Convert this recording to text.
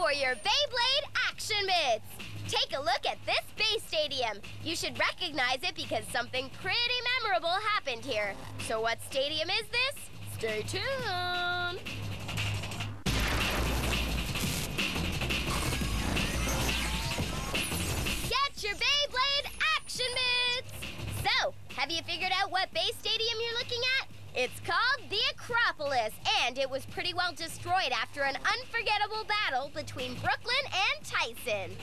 for your Beyblade Action Bitz. Take a look at this Bey Stadium. You should recognize it because something pretty memorable happened here. So what stadium is this? Stay tuned. Get your Beyblade Action Bitz! So, have you figured out what Bey Stadium you're looking at? It's called the Acropolis, and it was pretty well destroyed after an unforgettable battle between Brooklyn and Tyson.